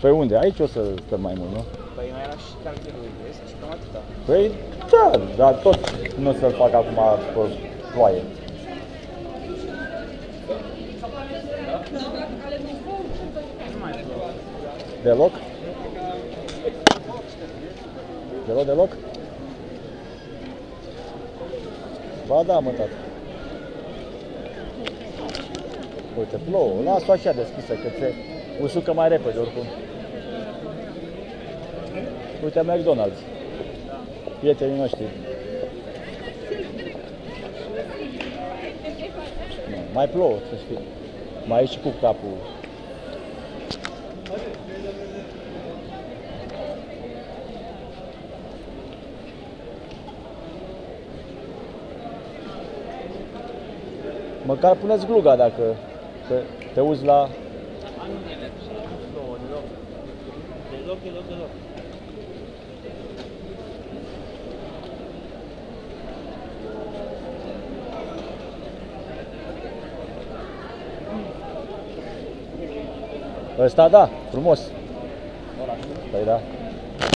Păi unde? Aici o să stăm mai mult, nu? Păi mai era și cartierul vezi și cam atâta. Păi da, dar tot nu o să-l fac acum pe ploaie. Nu mai plouă. Deloc? Deloc, deloc? Ba da, mă, tată. Uite, plouă. Las-o așa deschisă, că se usucă mai repede oricum. Uite McDonald's. Prietenii noștri. Nu, mai plouă, să știi. Mai e și cu capul. Măcar puneți gluga dacă te, te uzi la... A, nu e nu plouă deloc. Deloc, deloc, deloc. Ăsta da, frumos. Păi da.